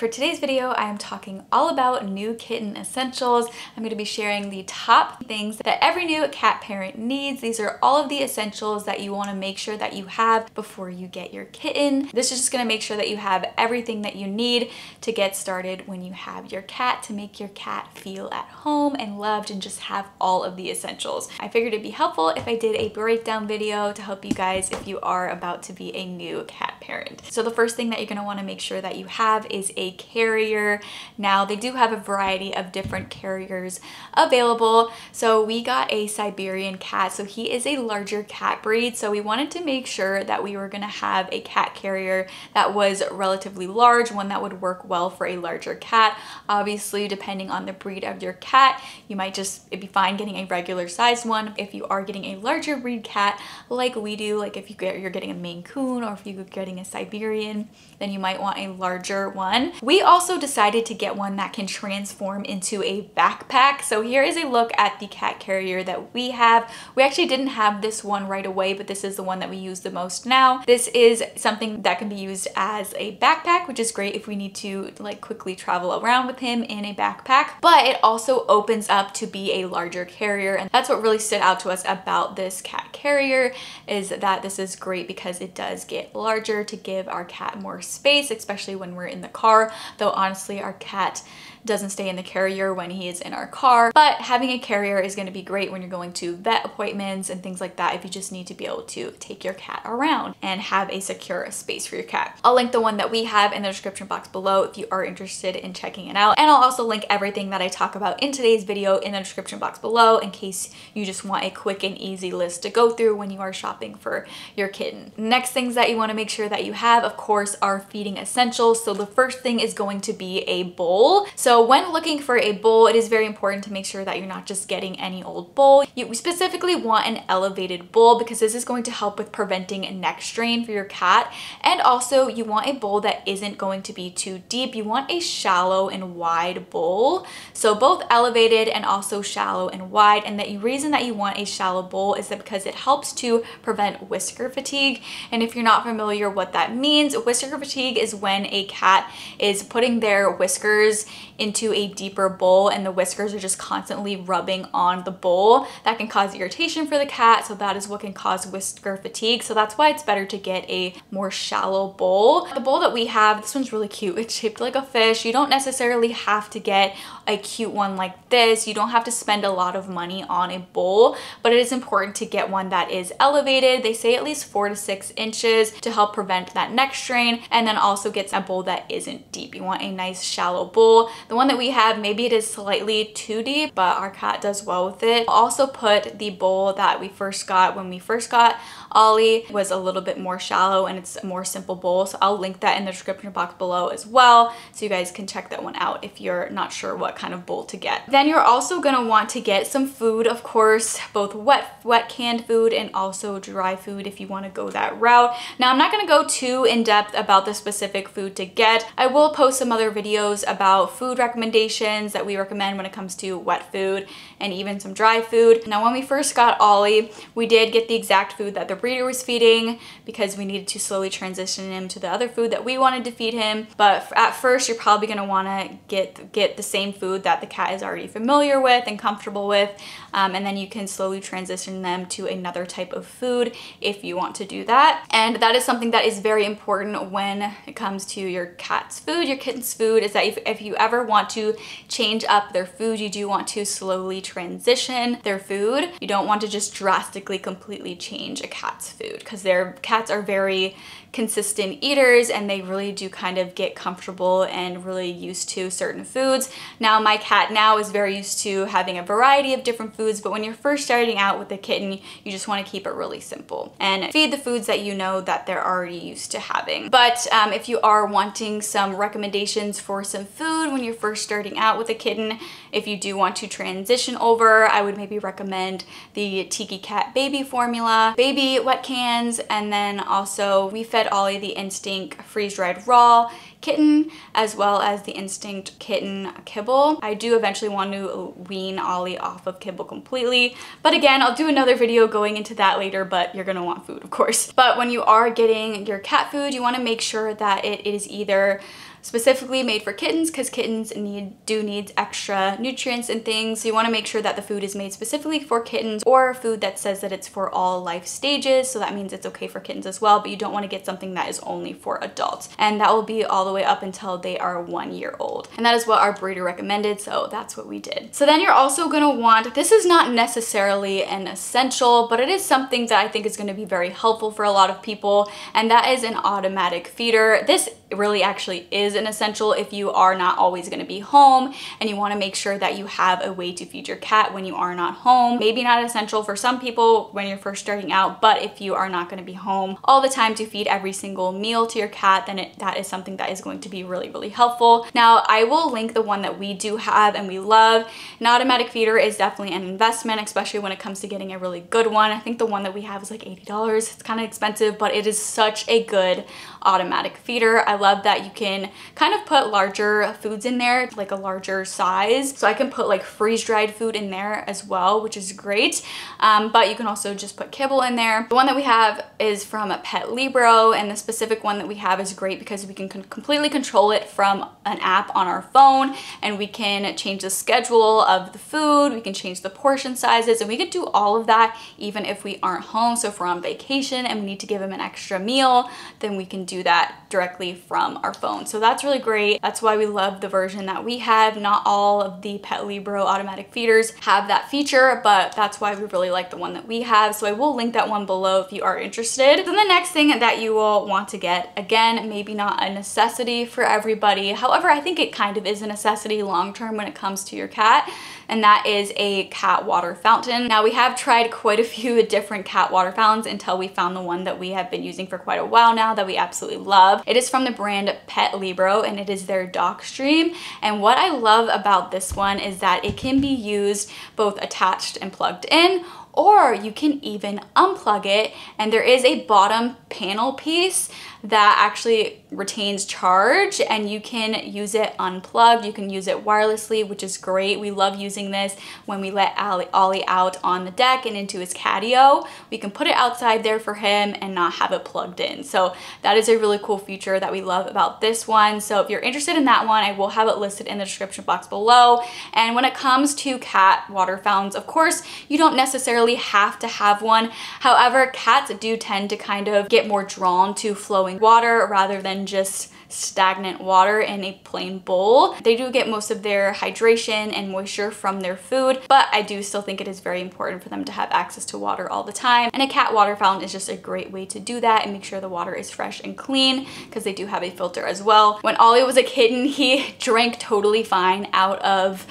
For today's video, I am talking all about new kitten essentials. I'm going to be sharing the top things that every new cat parent needs. These are all of the essentials that you want to make sure that you have before you get your kitten. This is just going to make sure that you have everything that you need to get started when you have your cat to make your cat feel at home and loved and just have all of the essentials. I figured it'd be helpful if I did a breakdown video to help you guys if you are about to be a new cat parent. So the first thing that you're going to want to make sure that you have is a carrier. Now they do have a variety of different carriers available. So we got a Siberian cat. So he is a larger cat breed. So we wanted to make sure that we were going to have a cat carrier that was relatively large, one that would work well for a larger cat. Obviously, depending on the breed of your cat, you might just be fine getting a regular sized one. If you are getting a larger breed cat like we do, like if you get, you're getting a Maine Coon or if you're getting a Siberian, then you might want a larger one. We also decided to get one that can transform into a backpack. So here is a look at the cat carrier that we have. We actually didn't have this one right away, but this is the one that we use the most now. This is something that can be used as a backpack, which is great if we need to like quickly travel around with him in a backpack, but it also opens up to be a larger carrier. And that's what really stood out to us about this cat carrier is that this is great because it does get larger to give our cat more space, especially when we're in the car, though honestly our cat doesn't stay in the carrier when he is in our car. But having a carrier is going to be great when you're going to vet appointments and things like that if you just need to be able to take your cat around and have a secure space for your cat. I'll link the one that we have in the description box below if you are interested in checking it out. And I'll also link everything that I talk about in today's video in the description box below in case you just want a quick and easy list to go through when you are shopping for your kitten. Next things that you want to make sure that you have, of course, are feeding essentials. So the first thing is going to be a bowl. So so when looking for a bowl, it is very important to make sure that you're not just getting any old bowl. You specifically want an elevated bowl because this is going to help with preventing neck strain for your cat. And also you want a bowl that isn't going to be too deep. You want a shallow and wide bowl. So both elevated and also shallow and wide. And the reason that you want a shallow bowl is that because it helps to prevent whisker fatigue. And if you're not familiar what that means, whisker fatigue is when a cat is putting their whiskers into a deeper bowl and the whiskers are just constantly rubbing on the bowl. That can cause irritation for the cat, so that is what can cause whisker fatigue. So that's why it's better to get a more shallow bowl. The bowl that we have, this one's really cute. It's shaped like a fish. You don't necessarily have to get a cute one like this. You don't have to spend a lot of money on a bowl, but it is important to get one that is elevated. They say at least four to six inches to help prevent that neck strain and then also get a bowl that isn't deep. You want a nice shallow bowl. The one that we have, maybe it is slightly too deep, but our cat does well with it. I'll also put the bowl that we first got when we first got Ollie was a little bit more shallow and it's a more simple bowl. So I'll link that in the description box below as well. So you guys can check that one out if you're not sure what kind of bowl to get. Then you're also gonna want to get some food, of course, both wet, wet canned food and also dry food if you wanna go that route. Now I'm not gonna go too in depth about the specific food to get. I will post some other videos about food recommendations that we recommend when it comes to wet food and even some dry food. Now when we first got Ollie, we did get the exact food that the breeder was feeding because we needed to slowly transition him to the other food that we wanted to feed him. But at first you're probably gonna wanna get, get the same food that the cat is already familiar with and comfortable with. Um, and then you can slowly transition them to another type of food if you want to do that. And that is something that is very important when it comes to your cat's food, your kitten's food, is that if, if you ever want to change up their food, you do want to slowly transition their food. You don't want to just drastically completely change a cat's food because their cats are very consistent eaters and they really do kind of get comfortable and really used to certain foods. Now my cat now is very used to having a variety of different foods but when you're first starting out with a kitten you just want to keep it really simple and feed the foods that you know that they're already used to having. But um, if you are wanting some recommendations for some food when you're first starting out with a kitten, if you do want to transition over, I would maybe recommend the Tiki Cat baby formula, baby wet cans, and then also we fed Ollie the Instinct freeze-dried raw kitten as well as the Instinct kitten kibble. I do eventually want to wean Ollie off of kibble completely, but again, I'll do another video going into that later, but you're gonna want food, of course. But when you are getting your cat food, you wanna make sure that it is either specifically made for kittens because kittens need do need extra nutrients and things. So you want to make sure that the food is made specifically for kittens or food that says that it's for all life stages. So that means it's okay for kittens as well, but you don't want to get something that is only for adults. And that will be all the way up until they are one year old. And that is what our breeder recommended. So that's what we did. So then you're also going to want, this is not necessarily an essential, but it is something that I think is going to be very helpful for a lot of people. And that is an automatic feeder. This really actually is an essential if you are not always going to be home and you want to make sure that you have a way to feed your cat when you are not home. Maybe not essential for some people when you're first starting out, but if you are not going to be home all the time to feed every single meal to your cat, then it, that is something that is going to be really, really helpful. Now, I will link the one that we do have and we love. An automatic feeder is definitely an investment, especially when it comes to getting a really good one. I think the one that we have is like $80. It's kind of expensive, but it is such a good automatic feeder. I love that you can kind of put larger foods in there, like a larger size. So I can put like freeze-dried food in there as well, which is great. Um, but you can also just put kibble in there. The one that we have is from Petlibro, and the specific one that we have is great because we can completely control it from an app on our phone, and we can change the schedule of the food, we can change the portion sizes, and we can do all of that even if we aren't home. So if we're on vacation and we need to give them an extra meal, then we can do that directly from our phone. So that's really great. That's why we love the version that we have. Not all of the Petlibro automatic feeders have that feature, but that's why we really like the one that we have. So I will link that one below if you are interested. Then the next thing that you will want to get, again, maybe not a necessity for everybody. However, I think it kind of is a necessity long-term when it comes to your cat and that is a cat water fountain. Now we have tried quite a few different cat water fountains until we found the one that we have been using for quite a while now that we absolutely love. It is from the brand Petlibro and it is their Dockstream. And what I love about this one is that it can be used both attached and plugged in or you can even unplug it and there is a bottom panel piece that actually retains charge and you can use it unplugged. You can use it wirelessly, which is great. We love using this when we let Ollie out on the deck and into his catio. We can put it outside there for him and not have it plugged in. So that is a really cool feature that we love about this one. So if you're interested in that one, I will have it listed in the description box below. And when it comes to cat water fountains, of course, you don't necessarily have to have one. However, cats do tend to kind of get more drawn to flowing flowing water rather than just stagnant water in a plain bowl. They do get most of their hydration and moisture from their food, but I do still think it is very important for them to have access to water all the time. And a cat water fountain is just a great way to do that and make sure the water is fresh and clean because they do have a filter as well. When Ollie was a kitten, he drank totally fine out of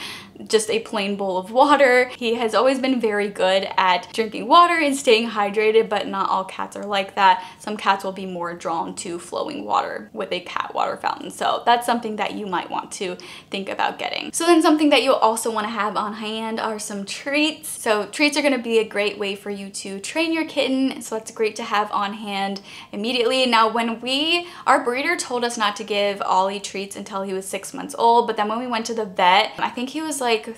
just a plain bowl of water. He has always been very good at drinking water and staying hydrated, but not all cats are like that. Some cats will be more drawn to flowing water with a cat water fountain. So that's something that you might want to think about getting. So then something that you'll also want to have on hand are some treats. So treats are going to be a great way for you to train your kitten. So that's great to have on hand immediately. Now when we, our breeder told us not to give Ollie treats until he was six months old, but then when we went to the vet, I think he was like like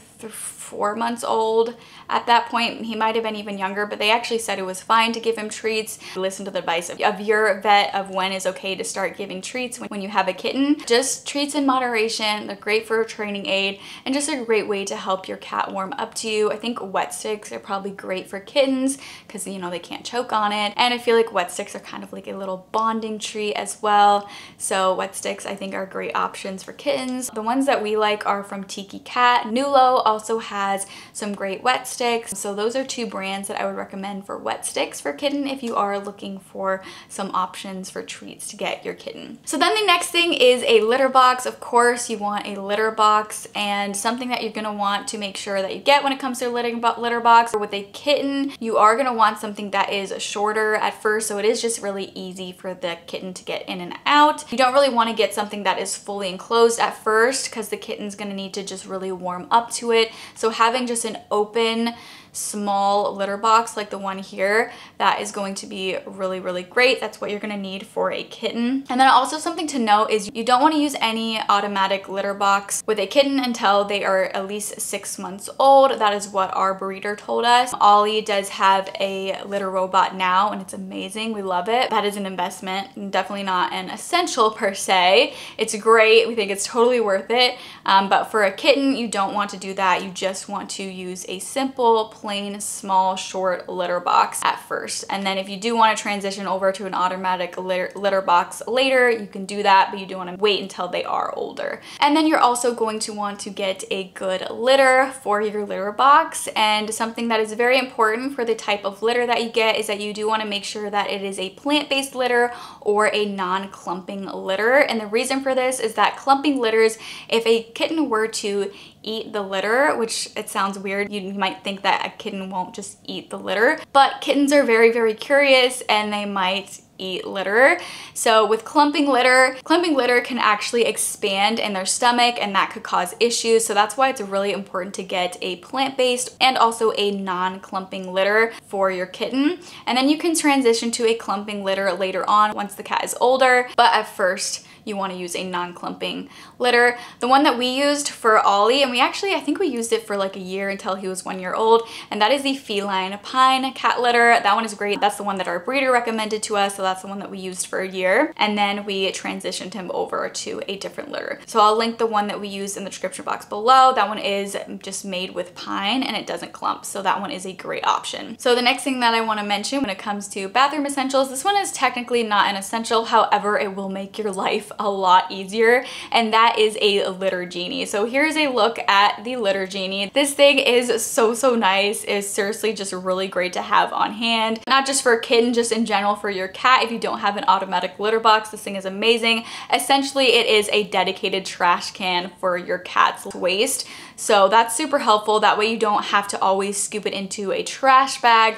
four months old at that point. He might have been even younger, but they actually said it was fine to give him treats. Listen to the advice of, of your vet of when is okay to start giving treats when, when you have a kitten. Just treats in moderation. They're great for a training aid and just a great way to help your cat warm up to you. I think wet sticks are probably great for kittens because, you know, they can't choke on it. And I feel like wet sticks are kind of like a little bonding treat as well. So wet sticks I think are great options for kittens. The ones that we like are from Tiki Cat. Nulo also has has some great wet sticks. So those are two brands that I would recommend for wet sticks for kitten if you are looking for some options for treats to get your kitten. So then the next thing is a litter box. Of course, you want a litter box and something that you're gonna want to make sure that you get when it comes to litter box. With a kitten, you are gonna want something that is shorter at first, so it is just really easy for the kitten to get in and out. You don't really wanna get something that is fully enclosed at first because the kitten's gonna need to just really warm up to it. So having just an open small litter box like the one here, that is going to be really, really great. That's what you're gonna need for a kitten. And then also something to note is you don't wanna use any automatic litter box with a kitten until they are at least six months old. That is what our breeder told us. Ollie does have a litter robot now and it's amazing. We love it. That is an investment, definitely not an essential per se. It's great. We think it's totally worth it. Um, but for a kitten, you don't want to do that. You just want to use a simple, plain, small, short litter box at first. And then if you do want to transition over to an automatic litter, litter box later, you can do that, but you do want to wait until they are older. And then you're also going to want to get a good litter for your litter box. And something that is very important for the type of litter that you get is that you do want to make sure that it is a plant-based litter or a non-clumping litter. And the reason for this is that clumping litters, if a kitten were to eat the litter, which it sounds weird. You might think that a kitten won't just eat the litter, but kittens are very, very curious and they might eat litter. So with clumping litter, clumping litter can actually expand in their stomach and that could cause issues. So that's why it's really important to get a plant-based and also a non-clumping litter for your kitten. And then you can transition to a clumping litter later on once the cat is older. But at first, you want to use a non-clumping litter. The one that we used for Ollie, and we actually, I think we used it for like a year until he was one year old, and that is the Feline Pine cat litter. That one is great. That's the one that our breeder recommended to us, so that's the one that we used for a year. And then we transitioned him over to a different litter. So I'll link the one that we used in the description box below. That one is just made with pine and it doesn't clump, so that one is a great option. So the next thing that I want to mention when it comes to bathroom essentials, this one is technically not an essential, however, it will make your life a lot easier and that is a litter genie. So here's a look at the litter genie. This thing is so, so nice. It's seriously just really great to have on hand. Not just for a kitten, just in general for your cat. If you don't have an automatic litter box, this thing is amazing. Essentially, it is a dedicated trash can for your cat's waste. So that's super helpful. That way you don't have to always scoop it into a trash bag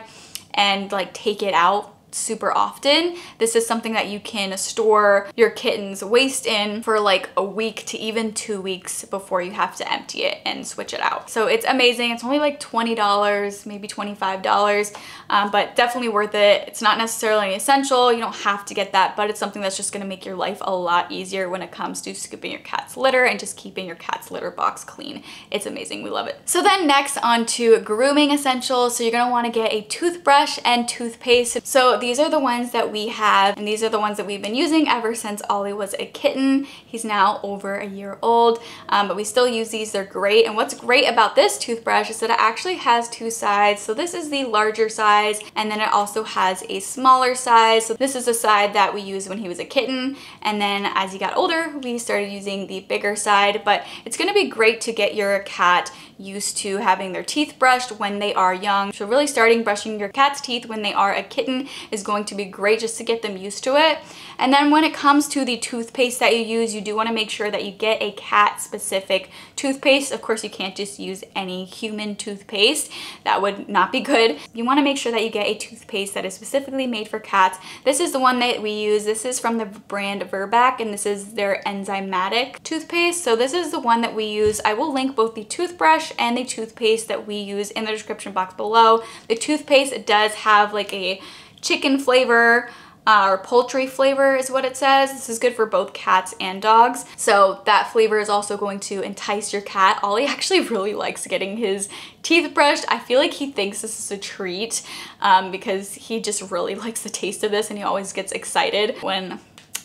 and like take it out super often. This is something that you can store your kitten's waste in for like a week to even two weeks before you have to empty it and switch it out. So it's amazing. It's only like $20, maybe $25, um, but definitely worth it. It's not necessarily essential. You don't have to get that, but it's something that's just gonna make your life a lot easier when it comes to scooping your cat's litter and just keeping your cat's litter box clean. It's amazing. We love it. So then next on to grooming essentials. So you're gonna wanna get a toothbrush and toothpaste. So these are the ones that we have and these are the ones that we've been using ever since Ollie was a kitten. He's now over a year old, um, but we still use these. They're great. And what's great about this toothbrush is that it actually has two sides. So this is the larger size and then it also has a smaller size. So this is the side that we used when he was a kitten. And then as he got older, we started using the bigger side, but it's gonna be great to get your cat used to having their teeth brushed when they are young. So really starting brushing your cat's teeth when they are a kitten is going to be great just to get them used to it. And then when it comes to the toothpaste that you use, you do want to make sure that you get a cat specific toothpaste. Of course, you can't just use any human toothpaste. That would not be good. You want to make sure that you get a toothpaste that is specifically made for cats. This is the one that we use. This is from the brand Virbac and this is their enzymatic toothpaste. So this is the one that we use. I will link both the toothbrush and the toothpaste that we use in the description box below. The toothpaste does have like a chicken flavor, uh, or poultry flavor is what it says. This is good for both cats and dogs. So that flavor is also going to entice your cat. Ollie actually really likes getting his teeth brushed. I feel like he thinks this is a treat um, because he just really likes the taste of this and he always gets excited when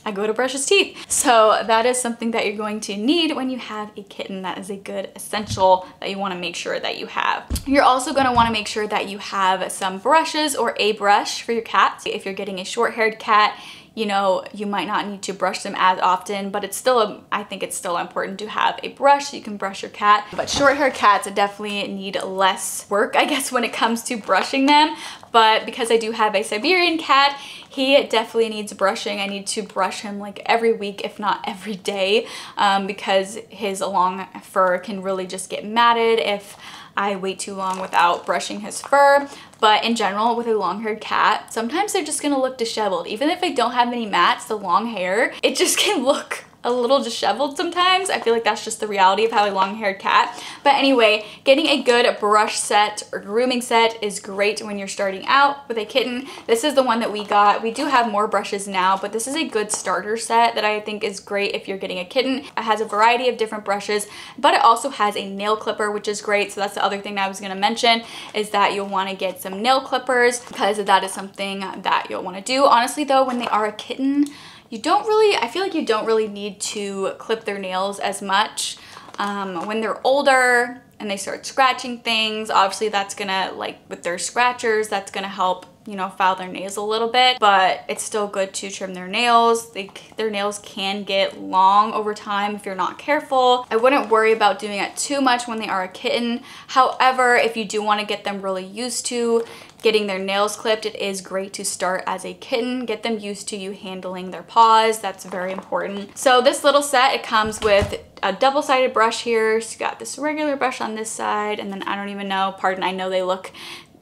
I go to brush his teeth. So that is something that you're going to need when you have a kitten. That is a good essential that you wanna make sure that you have. You're also gonna wanna make sure that you have some brushes or a brush for your cat. If you're getting a short haired cat, you know, you might not need to brush them as often, but it's still, a, I think it's still important to have a brush so you can brush your cat. But short hair cats definitely need less work, I guess, when it comes to brushing them. But because I do have a Siberian cat, he definitely needs brushing. I need to brush him like every week, if not every day, um, because his long fur can really just get matted if I wait too long without brushing his fur. But in general, with a long-haired cat, sometimes they're just gonna look disheveled. Even if they don't have any mats, the long hair, it just can look a little disheveled sometimes. I feel like that's just the reality of having a long haired cat. But anyway, getting a good brush set or grooming set is great when you're starting out with a kitten. This is the one that we got. We do have more brushes now, but this is a good starter set that I think is great if you're getting a kitten. It has a variety of different brushes, but it also has a nail clipper, which is great. So that's the other thing I was gonna mention is that you'll wanna get some nail clippers because that is something that you'll wanna do. Honestly though, when they are a kitten, you don't really, I feel like you don't really need to clip their nails as much. Um, when they're older and they start scratching things, obviously that's gonna, like with their scratchers, that's gonna help you know, file their nails a little bit, but it's still good to trim their nails. They, their nails can get long over time if you're not careful. I wouldn't worry about doing it too much when they are a kitten. However, if you do want to get them really used to getting their nails clipped, it is great to start as a kitten. Get them used to you handling their paws. That's very important. So this little set, it comes with a double-sided brush here. So you got this regular brush on this side, and then I don't even know, pardon, I know they look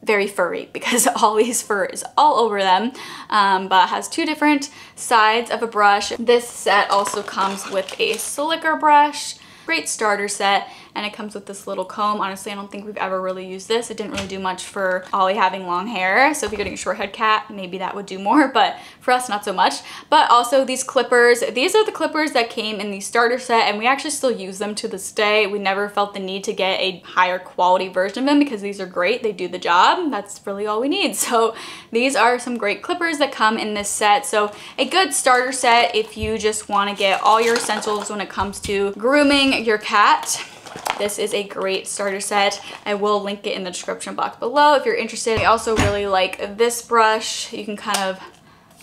very furry because Ollie's fur is all over them, um, but has two different sides of a brush. This set also comes with a slicker brush, great starter set, and it comes with this little comb. Honestly, I don't think we've ever really used this. It didn't really do much for Ollie having long hair. So if you're getting a short head cat, maybe that would do more, but for us, not so much. But also these clippers, these are the clippers that came in the starter set and we actually still use them to this day. We never felt the need to get a higher quality version of them because these are great. They do the job. That's really all we need. So these are some great clippers that come in this set. So a good starter set if you just want to get all your essentials when it comes to grooming your cat. This is a great starter set. I will link it in the description box below if you're interested. I also really like this brush. You can kind of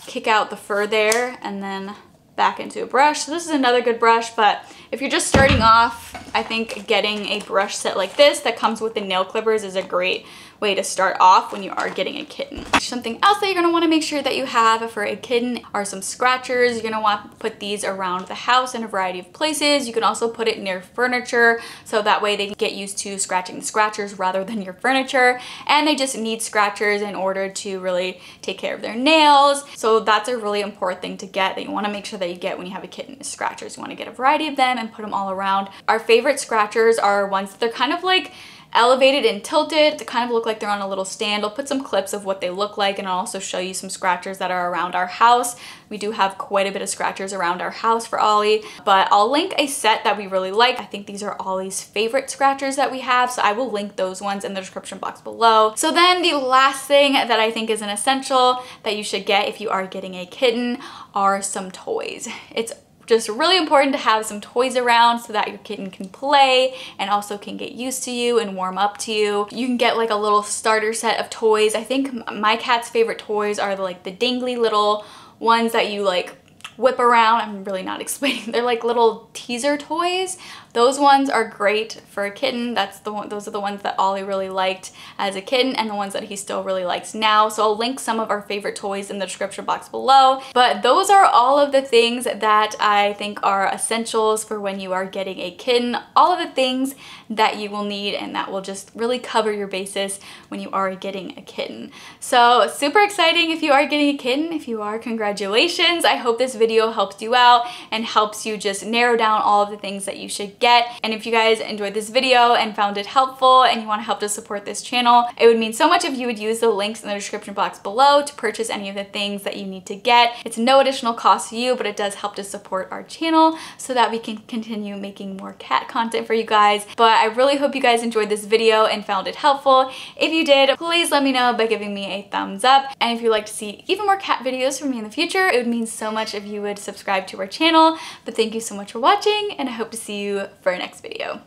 kick out the fur there and then back into a brush. So this is another good brush, but if you're just starting off, I think getting a brush set like this that comes with the nail clippers is a great way to start off when you are getting a kitten. Something else that you're gonna wanna make sure that you have for a kitten are some scratchers. You're gonna want to put these around the house in a variety of places. You can also put it near furniture so that way they can get used to scratching the scratchers rather than your furniture. And they just need scratchers in order to really take care of their nails. So that's a really important thing to get that you wanna make sure that you get when you have a kitten is scratchers. You wanna get a variety of them and put them all around. Our favorite scratchers are ones that they're kind of like elevated and tilted to kind of look like they're on a little stand. I'll put some clips of what they look like and I'll also show you some scratchers that are around our house. We do have quite a bit of scratchers around our house for Ollie, but I'll link a set that we really like. I think these are Ollie's favorite scratchers that we have, so I will link those ones in the description box below. So then the last thing that I think is an essential that you should get if you are getting a kitten are some toys. It's just really important to have some toys around so that your kitten can play and also can get used to you and warm up to you. You can get like a little starter set of toys. I think my cat's favorite toys are the, like the dingly little ones that you like whip around. I'm really not explaining. They're like little teaser toys. Those ones are great for a kitten. That's the one, those are the ones that Ollie really liked as a kitten and the ones that he still really likes now. So I'll link some of our favorite toys in the description box below. But those are all of the things that I think are essentials for when you are getting a kitten. All of the things that you will need and that will just really cover your basis when you are getting a kitten. So super exciting if you are getting a kitten. If you are, congratulations. I hope this video helps you out and helps you just narrow down all of the things that you should get. And if you guys enjoyed this video and found it helpful and you want to help to support this channel, it would mean so much if you would use the links in the description box below to purchase any of the things that you need to get. It's no additional cost to you, but it does help to support our channel so that we can continue making more cat content for you guys. But I really hope you guys enjoyed this video and found it helpful. If you did, please let me know by giving me a thumbs up. And if you'd like to see even more cat videos from me in the future, it would mean so much if you would subscribe to our channel. But thank you so much for watching and I hope to see you for our next video.